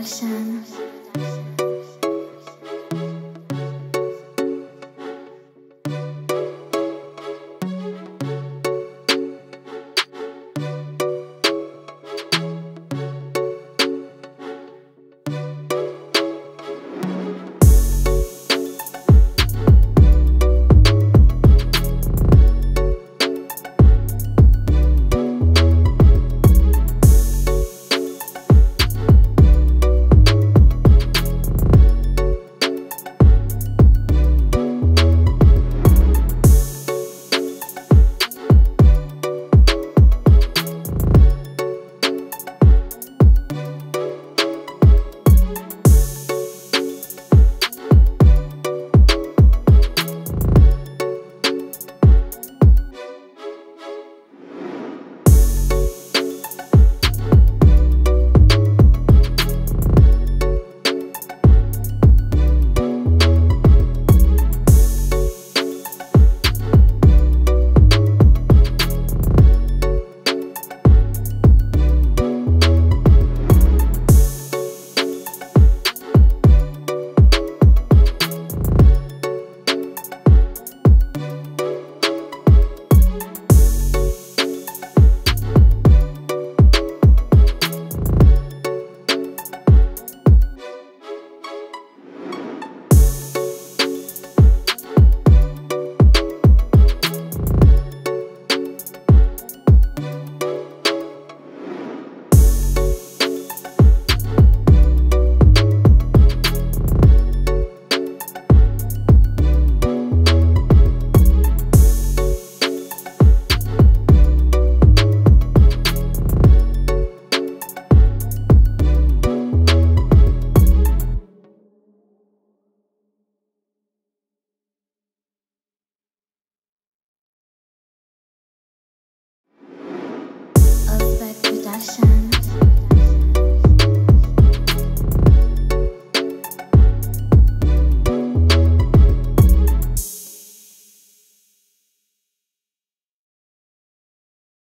Production. Production.